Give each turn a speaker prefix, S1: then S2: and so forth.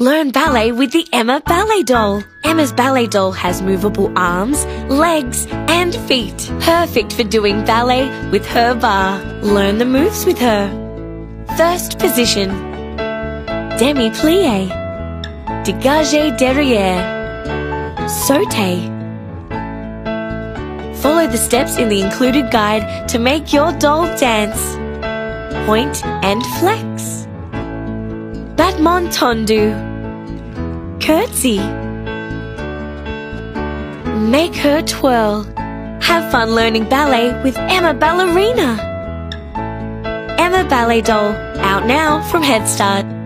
S1: Learn ballet with the Emma Ballet Doll. Emma's Ballet Doll has movable arms, legs, and feet. Perfect for doing ballet with her bar. Learn the moves with her. First position. Demi-plie. Dégagé derrière. Saute. Follow the steps in the included guide to make your doll dance. Point and flex. Battement tendu. Curtsy. Make her twirl. Have fun learning ballet with Emma Ballerina. Emma Ballet Doll, out now from Head Start.